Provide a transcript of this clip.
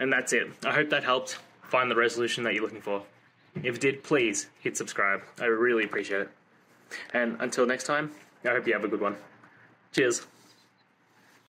And that's it. I hope that helped find the resolution that you're looking for. If it did, please hit subscribe. I really appreciate it. And until next time, I hope you have a good one. Cheers.